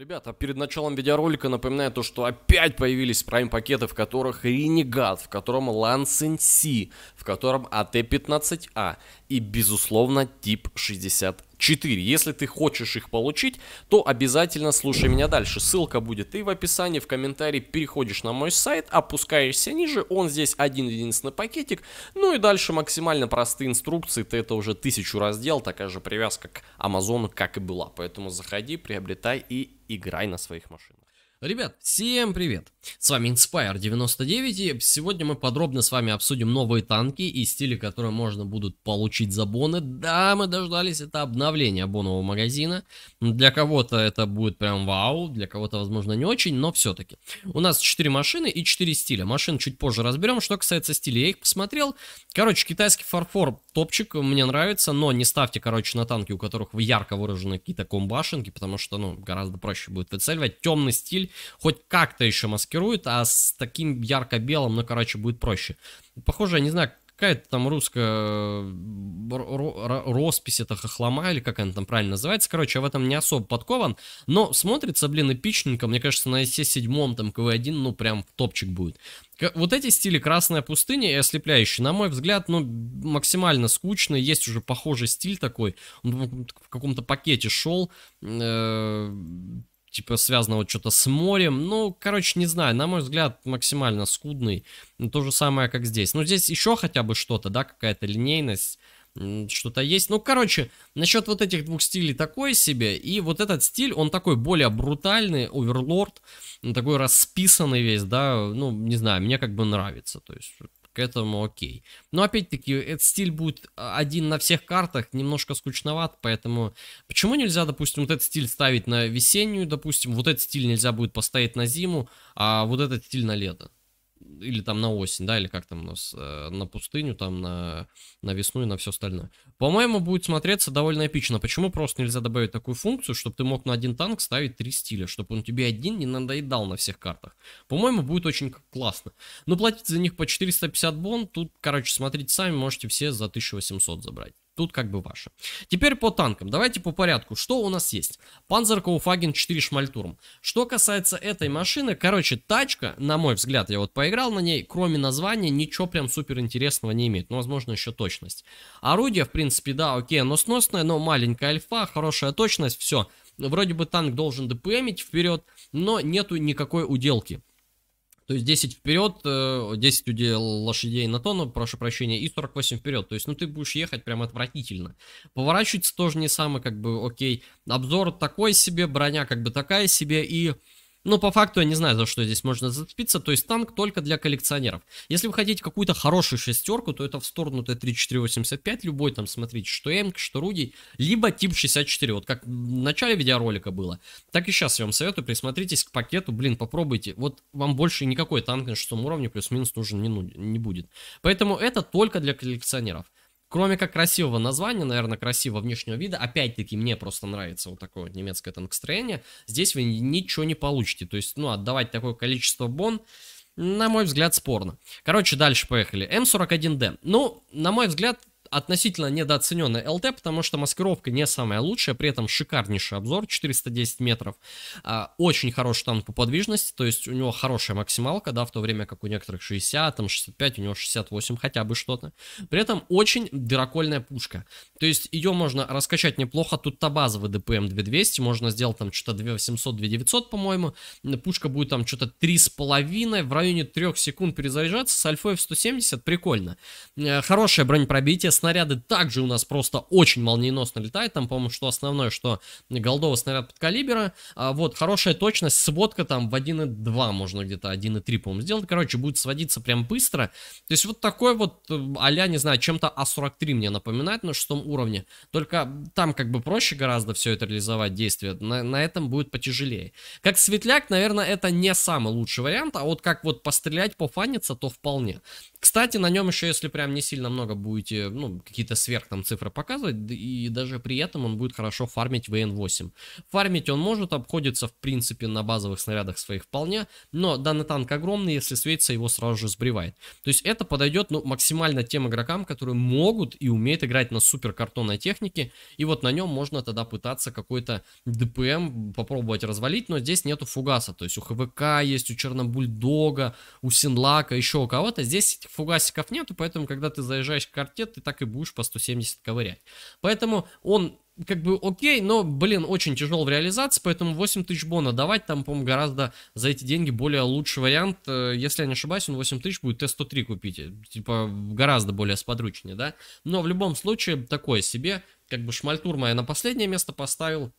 Ребята, перед началом видеоролика напоминаю то, что опять появились прайм-пакеты, в которых Ренегат, в котором Lancen C, в котором AT-15A и, безусловно, тип 64. Если ты хочешь их получить, то обязательно слушай меня дальше. Ссылка будет и в описании, в комментарии. Переходишь на мой сайт, опускаешься ниже. Он здесь один единственный пакетик. Ну и дальше максимально простые инструкции. Ты это уже тысячу раз делал. Такая же привязка к Амазону, как и была. Поэтому заходи, приобретай и играй на своих машинах. Ребят, всем привет! С вами Inspire 99 и сегодня мы подробно с вами обсудим новые танки и стили, которые можно будут получить за боны. Да, мы дождались, это обновление бонового магазина. Для кого-то это будет прям вау, для кого-то возможно не очень, но все-таки. У нас 4 машины и 4 стиля. Машин чуть позже разберем. Что касается стиля, я их посмотрел. Короче, китайский фарфор топчик, мне нравится, но не ставьте, короче, на танки, у которых ярко выражены какие-то комбашенки, потому что, ну, гораздо проще будет выцеливать. Темный стиль хоть как-то еще маскирует, а с таким ярко-белым, ну, короче, будет проще. Похоже, я не знаю, какая-то там русская э, роспись, это хохлома, или как она там правильно называется. Короче, я в этом не особо подкован, но смотрится, блин, эпичненько. Мне кажется, на СС-7, там, КВ-1, ну, прям топчик будет. Вот эти стили «Красная пустыня» и «Ослепляющий», на мой взгляд, ну, максимально скучно. Есть уже похожий стиль такой. Он в каком-то пакете шел. Типа связано вот что-то с морем. Ну, короче, не знаю, на мой взгляд, максимально скудный. Ну, то же самое, как здесь. Ну, здесь еще хотя бы что-то, да, какая-то линейность, что-то есть. Ну, короче, насчет вот этих двух стилей такой себе. И вот этот стиль, он такой более брутальный, оверлорд, такой расписанный весь, да, ну, не знаю, мне как бы нравится. То есть, к этому окей. Но опять-таки, этот стиль будет а, один на всех картах, немножко скучноват, поэтому почему нельзя, допустим, вот этот стиль ставить на весеннюю, допустим, вот этот стиль нельзя будет поставить на зиму, а вот этот стиль на лето? Или там на осень, да, или как там у нас, э, на пустыню, там на, на весну и на все остальное. По-моему, будет смотреться довольно эпично. Почему просто нельзя добавить такую функцию, чтобы ты мог на один танк ставить три стиля, чтобы он тебе один не надоедал на всех картах? По-моему, будет очень классно. Но платить за них по 450 бон, тут, короче, смотрите сами, можете все за 1800 забрать тут как бы ваше. Теперь по танкам. Давайте по порядку. Что у нас есть? Kaufagen 4 Шмальтурм. Что касается этой машины, короче, тачка, на мой взгляд, я вот поиграл на ней, кроме названия, ничего прям супер интересного не имеет. Ну, возможно, еще точность. Орудие, в принципе, да, окей, оно сносное, но маленькая альфа, хорошая точность, все. Вроде бы танк должен ДПМить вперед, но нету никакой уделки. То есть 10 вперед, 10 э, лошадей на тонну, прошу прощения, и 48 вперед. То есть, ну, ты будешь ехать прям отвратительно. Поворачиваться тоже не самый, как бы, окей. Обзор такой себе, броня как бы такая себе, и ну, по факту я не знаю, за что здесь можно зацепиться. То есть танк только для коллекционеров. Если вы хотите какую-то хорошую шестерку, то это в сторону Т-3485. Любой там, смотрите, что М, что Руди. Либо тип 64. Вот как в начале видеоролика было. Так и сейчас я вам советую. Присмотритесь к пакету. Блин, попробуйте. Вот вам больше никакой танк на шестом уровне плюс-минус нужен не, не будет. Поэтому это только для коллекционеров. Кроме как красивого названия, наверное, красивого внешнего вида, опять-таки мне просто нравится вот такое вот немецкое танкостроение, здесь вы ничего не получите. То есть, ну, отдавать такое количество бон, на мой взгляд, спорно. Короче, дальше поехали. М41Д. Ну, на мой взгляд, относительно недооцененная ЛТ, потому что маскировка не самая лучшая, при этом шикарнейший обзор, 410 метров, а, очень хороший танк по подвижности, то есть у него хорошая максималка, да, в то время как у некоторых 60, там 65, у него 68 хотя бы что-то. При этом очень дырокольная пушка, то есть ее можно раскачать неплохо, тут-то базовый ДПМ 2200, можно сделать там что-то 2800, 2900, по-моему, пушка будет там что-то 3,5, в районе 3 секунд перезаряжаться, с альфой в 170, прикольно. Э, хорошее бронепробитие, снаряды также у нас просто очень молниеносно летают. Там, по-моему, что основное, что голдовый снаряд под калибра. А, вот, хорошая точность, сводка там в 1.2 можно где-то 1.3, по-моему, сделать. Короче, будет сводиться прям быстро. То есть вот такой вот а не знаю, чем-то А43 мне напоминает на шестом уровне. Только там как бы проще гораздо все это реализовать действие. На, на этом будет потяжелее. Как светляк, наверное, это не самый лучший вариант. А вот как вот пострелять, пофаниться, то вполне. Кстати, на нем еще, если прям не сильно много будете, ну, ну, какие-то сверх там цифры показывать, и даже при этом он будет хорошо фармить ВН-8. Фармить он может, обходится, в принципе, на базовых снарядах своих вполне, но данный танк огромный, если светится, его сразу же сбривает. То есть это подойдет, ну, максимально тем игрокам, которые могут и умеют играть на супер картонной технике, и вот на нем можно тогда пытаться какой-то ДПМ попробовать развалить, но здесь нету фугаса, то есть у ХВК есть, у Чернобульдога, у Синлака, еще у кого-то, здесь этих фугасиков нету, поэтому, когда ты заезжаешь в картет, ты так и будешь по 170 ковырять. Поэтому он как бы окей, но, блин, очень тяжел в реализации, поэтому 8 тысяч бона давать там, по-моему, гораздо за эти деньги более лучший вариант. Э, если я не ошибаюсь, он 8 тысяч будет Т-103 купить, э, типа, гораздо более сподручнее, да. Но в любом случае, такое себе, как бы шмальтур моя на последнее место поставил,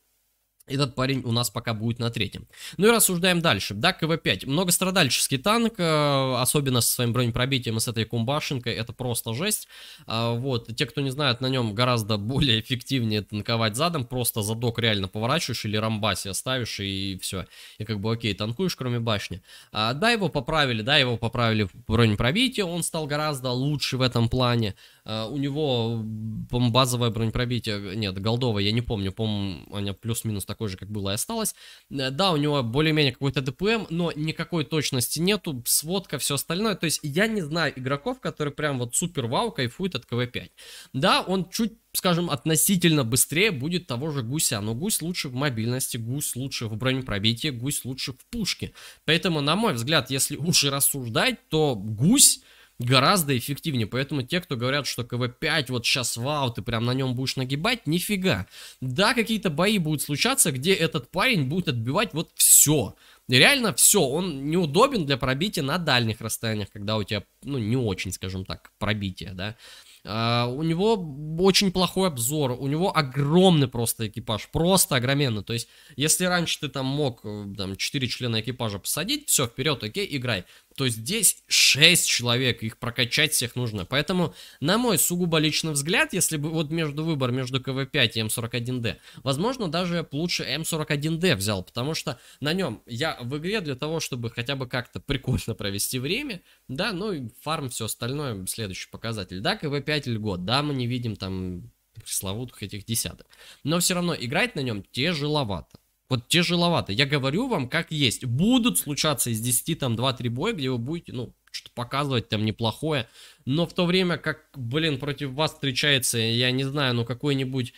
этот парень у нас пока будет на третьем. Ну и рассуждаем дальше. Да, КВ-5. Многострадальческий танк, э, особенно со своим бронепробитием и с этой кумбашенкой, это просто жесть. А, вот, те, кто не знает, на нем гораздо более эффективнее танковать задом, просто задок реально поворачиваешь или рамбаси оставишь и все. И как бы окей, танкуешь, кроме башни. А, да, его поправили, да, его поправили в бронепробитие, он стал гораздо лучше в этом плане. А, у него, по базовое бронепробитие, нет, голдовое, я не помню, по-моему, у плюс-минус такой же, как было и осталось. Э, да, у него более-менее какой-то ДПМ, но никакой точности нету, сводка, все остальное. То есть я не знаю игроков, которые прям вот супер вау кайфуют от КВ-5. Да, он чуть скажем, относительно быстрее будет того же гуся. Но гусь лучше в мобильности, гусь лучше в бронепробитии, гусь лучше в пушке. Поэтому, на мой взгляд, если уж и рассуждать, то гусь гораздо эффективнее. Поэтому те, кто говорят, что КВ-5 вот сейчас вау, ты прям на нем будешь нагибать, нифига. Да, какие-то бои будут случаться, где этот парень будет отбивать вот все. Реально все, он неудобен для пробития на дальних расстояниях, когда у тебя, ну, не очень, скажем так, пробитие, да. Uh, у него очень плохой обзор, у него огромный просто экипаж, просто огроменный. То есть, если раньше ты там мог э, там 4 члена экипажа посадить, все, вперед, окей, играй то здесь 6 человек, их прокачать всех нужно. Поэтому, на мой сугубо личный взгляд, если бы вот между выбор между КВ-5 и М41Д, возможно, даже лучше М41Д взял, потому что на нем я в игре для того, чтобы хотя бы как-то прикольно провести время, да, ну и фарм, все остальное, следующий показатель. Да, КВ-5 льгот, да, мы не видим там пресловутых этих десяток. Но все равно играть на нем тяжеловато. Вот тяжеловато. Я говорю вам, как есть. Будут случаться из 10 там 2-3 боя, где вы будете, ну, что-то показывать там неплохое. Но в то время как, блин, против вас встречается, я не знаю, ну какой-нибудь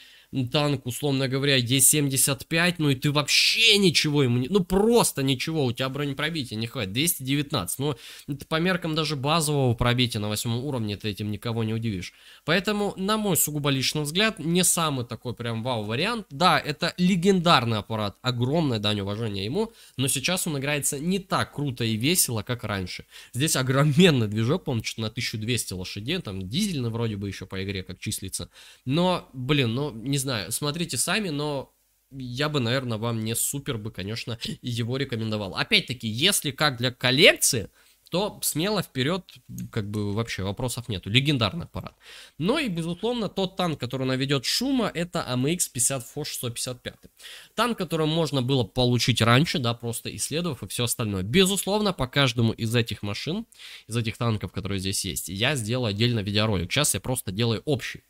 танк, условно говоря, Е75, ну и ты вообще ничего ему не... Ну просто ничего, у тебя бронепробития не хватит. 219, ну это по меркам даже базового пробития на восьмом уровне ты этим никого не удивишь. Поэтому, на мой сугубо личный взгляд, не самый такой прям вау-вариант. Да, это легендарный аппарат, огромное дань уважения ему, но сейчас он играется не так круто и весело, как раньше. Здесь огроменный движок, по-моему, на 1200 лошадей, там дизельный вроде бы еще по игре как числится. Но, блин, ну не знаю, смотрите сами, но я бы, наверное, вам не супер бы, конечно, его рекомендовал. Опять-таки, если как для коллекции, то смело вперед, как бы вообще вопросов нету. Легендарный аппарат. Ну и, безусловно, тот танк, который наведет шума, это AMX-50 FOSH 155. Танк, который можно было получить раньше, да, просто исследовав и все остальное. Безусловно, по каждому из этих машин, из этих танков, которые здесь есть, я сделаю отдельно видеоролик. Сейчас я просто делаю общий.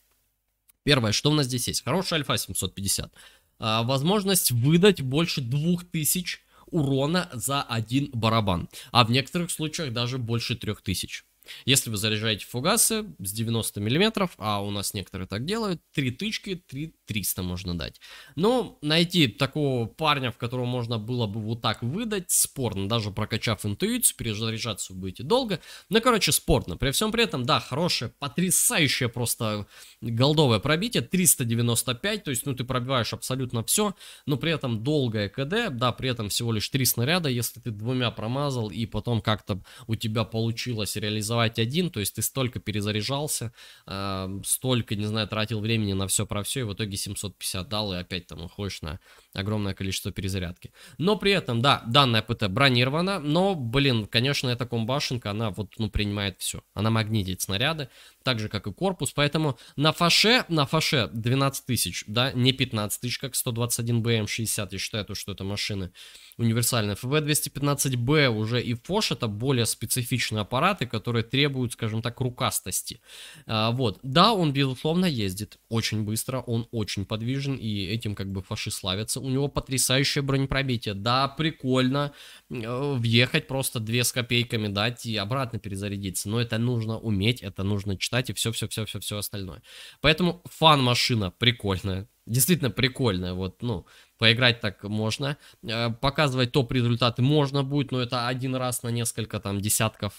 Первое, что у нас здесь есть? Хороший альфа 750. А, возможность выдать больше 2000 урона за один барабан. А в некоторых случаях даже больше 3000. Если вы заряжаете фугасы с 90 мм, а у нас некоторые так делают, 3 тычки, 3 300 можно дать. Но найти такого парня, в которого можно было бы вот так выдать, спорно. Даже прокачав интуицию, перезаряжаться вы будете долго. Ну, короче, спорно. При всем при этом, да, хорошее, потрясающее просто голдовое пробитие. 395, то есть, ну, ты пробиваешь абсолютно все, но при этом долгое КД, да, при этом всего лишь 3 снаряда, если ты двумя промазал, и потом как-то у тебя получилось реализовать один, то есть ты столько перезаряжался, э, столько, не знаю, тратил времени на все про все, и в итоге 750 дал, и опять там уходишь на огромное количество перезарядки. Но при этом, да, данная ПТ бронирована, но, блин, конечно, эта комбашенка, она вот, ну, принимает все. Она магнитит снаряды, так же, как и корпус, поэтому на фаше, на фаше 12 тысяч, да, не 15 тысяч, как 121 БМ-60, я считаю, то, что это машины универсальные. ФВ-215Б уже и ФОШ это более специфичные аппараты, которые которые требуют, скажем так, рукастости. А, вот. Да, он, безусловно, ездит очень быстро, он очень подвижен, и этим как бы фаши славятся. У него потрясающее бронепробитие. Да, прикольно э, въехать просто две с копейками дать и обратно перезарядиться, но это нужно уметь, это нужно читать и все-все-все-все-все остальное. Поэтому фан-машина прикольная, действительно прикольная, вот, ну, поиграть так можно, э, показывать топ-результаты можно будет, но это один раз на несколько там десятков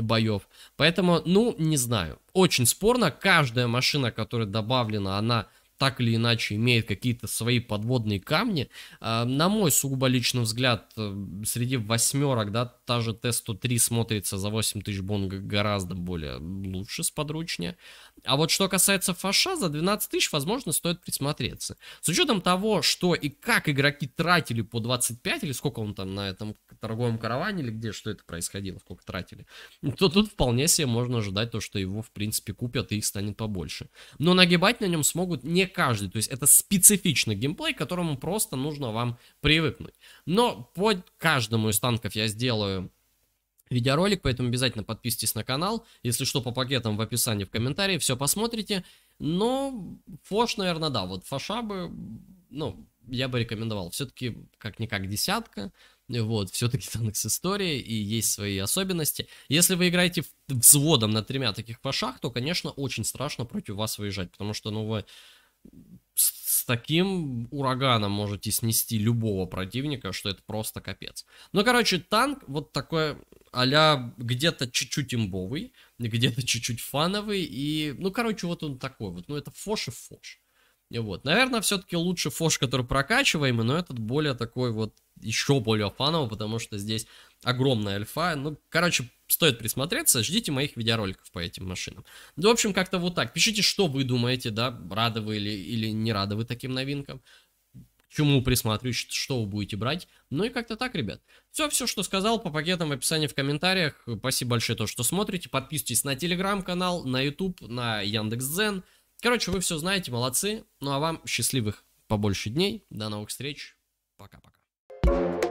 боев. Поэтому, ну, не знаю. Очень спорно. Каждая машина, которая добавлена, она так или иначе имеет какие-то свои подводные камни. А, на мой сугубо личный взгляд, э, среди восьмерок, да, та же Т-103 смотрится за 8 тысяч бон гораздо более лучше, сподручнее. А вот что касается фаша, за 12 тысяч, возможно, стоит присмотреться. С учетом того, что и как игроки тратили по 25, или сколько он там на этом торговом караване, или где, что это происходило, сколько тратили, то тут вполне себе можно ожидать то, что его, в принципе, купят и их станет побольше. Но нагибать на нем смогут не каждый. То есть это специфичный геймплей, к которому просто нужно вам привыкнуть. Но под каждому из танков я сделаю видеоролик, поэтому обязательно подписывайтесь на канал. Если что, по пакетам в описании, в комментарии, все посмотрите. Но фош, наверное, да, вот фоша бы, ну, я бы рекомендовал. Все-таки, как-никак, десятка. Вот, все-таки танк с историей и есть свои особенности. Если вы играете взводом на тремя таких фашах, то, конечно, очень страшно против вас выезжать, потому что, ну, вы с таким ураганом можете снести любого противника, что это просто капец. Ну, короче, танк вот такой а где-то чуть-чуть имбовый, где-то чуть-чуть фановый, и, ну, короче, вот он такой вот, ну, это фош и фош. Вот, наверное, все-таки лучше фош, который прокачиваемый, но этот более такой вот, еще более фановый, потому что здесь огромная альфа. Ну, короче, стоит присмотреться, ждите моих видеороликов по этим машинам. Ну, в общем, как-то вот так. Пишите, что вы думаете, да, рады вы или, или не рады вы таким новинкам. Чему присматриваете, что вы будете брать. Ну и как-то так, ребят. Все, все, что сказал, по пакетам в описании в комментариях. Спасибо большое, то, что смотрите. Подписывайтесь на телеграм-канал, на YouTube, на Яндекс.Дзен. Короче, вы все знаете, молодцы. Ну а вам счастливых побольше дней. До новых встреч. Пока-пока.